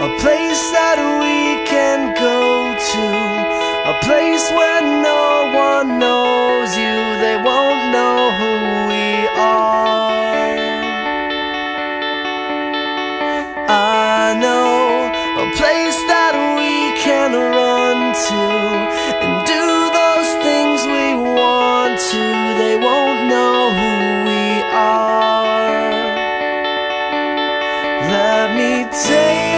A place that we can go to. A place where no one knows you. They won't know who we are. I know A place that we can run to And do those things we want to. They won't know who we are. Let me take